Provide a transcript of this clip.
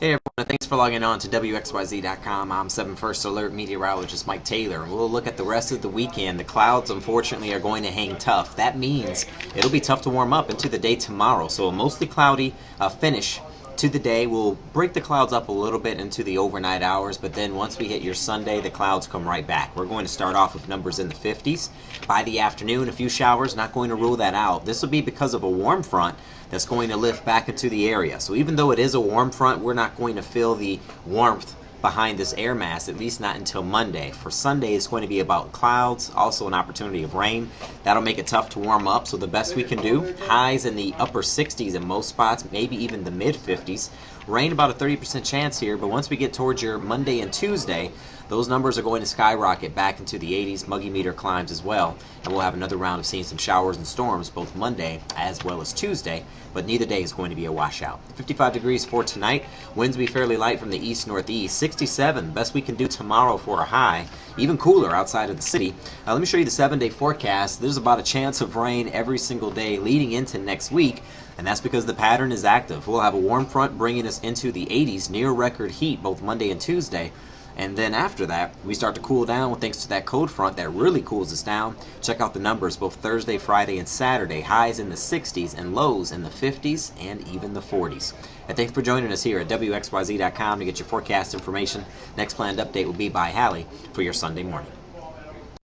Hey everyone, thanks for logging on to WXYZ.com. I'm 7 First Alert meteorologist Mike Taylor, and we'll look at the rest of the weekend. The clouds, unfortunately, are going to hang tough. That means it'll be tough to warm up into the day tomorrow. So a mostly cloudy uh, finish to the day. We'll break the clouds up a little bit into the overnight hours, but then once we hit your Sunday, the clouds come right back. We're going to start off with numbers in the 50s. By the afternoon, a few showers, not going to rule that out. This will be because of a warm front that's going to lift back into the area. So even though it is a warm front, we're not going to feel the warmth behind this air mass, at least not until Monday. For Sunday, it's going to be about clouds, also an opportunity of rain. That'll make it tough to warm up, so the best we can do, highs in the upper 60s in most spots, maybe even the mid 50s. Rain about a 30% chance here, but once we get towards your Monday and Tuesday, those numbers are going to skyrocket back into the 80s. Muggy meter climbs as well, and we'll have another round of seeing some showers and storms both Monday as well as Tuesday, but neither day is going to be a washout. 55 degrees for tonight. Winds be fairly light from the east northeast. 67, best we can do tomorrow for a high. Even cooler outside of the city. Uh, let me show you the seven day forecast. There's about a chance of rain every single day leading into next week and that's because the pattern is active. We'll have a warm front bringing us into the 80s near record heat both Monday and Tuesday. And then after that, we start to cool down thanks to that cold front that really cools us down. Check out the numbers both Thursday, Friday, and Saturday. Highs in the 60s and lows in the 50s and even the 40s. And thanks for joining us here at WXYZ.com to get your forecast information. Next planned update will be by Hallie for your Sunday morning.